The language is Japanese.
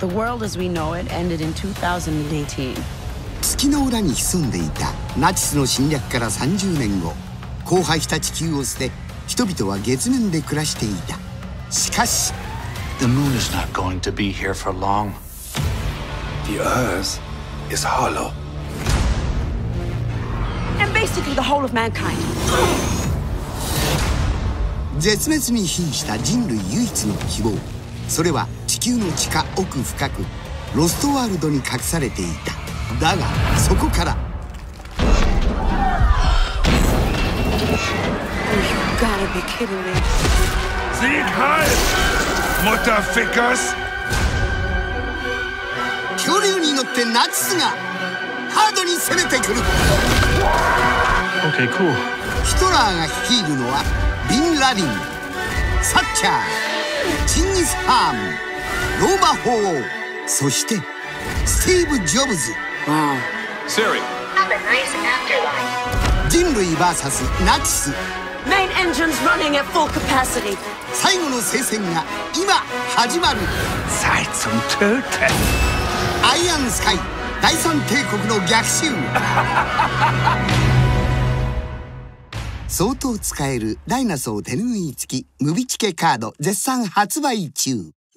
The world as we know it ended in 2018. 月の裏に潜んでいたナチスの侵略から30年後荒廃した地球を捨て人々は月面で暮らしていたしかし The moon is not going to be here for long. The Earth is hollow. And basically the whole of mankind. 絶滅に瀕した人類唯一の希望それは地球の地下奥深くロストワールドに隠されていただがそこから You gotta be kidding me. Sieg heil! Mutterfickers! 恐竜に乗ってナチスがハードに攻めてくる Okay, cool. ヒトラーが率いるのはビン・ラディンサッチャーチンギス・ハーンローマ法王そしてスティーブ・ジョブズ Wow. Siri. Have a nice afterlife. 人類 VS ナチス Main engines running at full capacity. 最後の聖戦が今始まる.アイアンスカイ第三帝国の逆襲 相当使えるダイナソー手ぬぐい付きムビチケカード絶賛発売中